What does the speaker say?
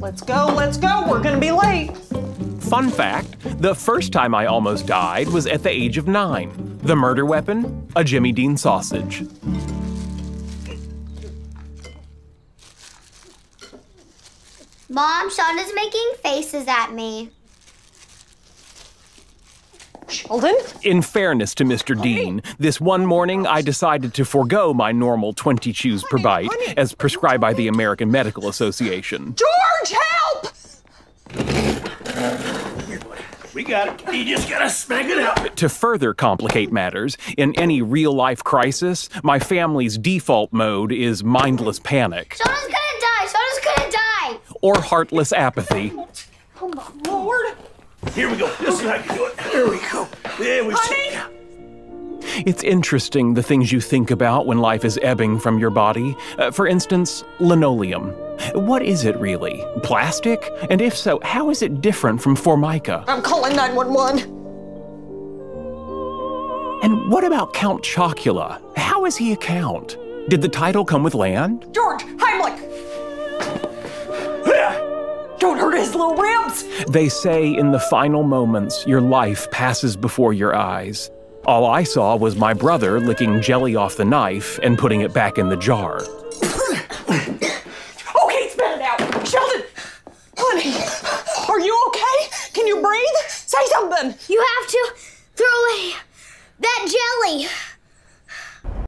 Let's go, let's go. We're gonna be late. Fun fact the first time I almost died was at the age of nine. The murder weapon? A Jimmy Dean sausage. Mom, Sean is making faces at me. Sheldon? In fairness to Mr. Dean, this one morning I decided to forego my normal 20 chews per bite, as prescribed by the American Medical Association. George, help! We got it. You just gotta smack it out. To further complicate matters, in any real life crisis, my family's default mode is mindless panic Sean's gonna die. Sean's gonna die. or heartless apathy. Oh my lord. Here we go. This is how you do it. There we go. There we Honey! It's interesting the things you think about when life is ebbing from your body. Uh, for instance, linoleum. What is it really? Plastic? And if so, how is it different from formica? I'm calling 911. And what about Count Chocula? How is he a count? Did the title come with land? George, Heimlich! his little ribs! They say in the final moments, your life passes before your eyes. All I saw was my brother licking jelly off the knife and putting it back in the jar. okay, spit it out! Sheldon! Honey, are you okay? Can you breathe? Say something! You have to throw away that jelly!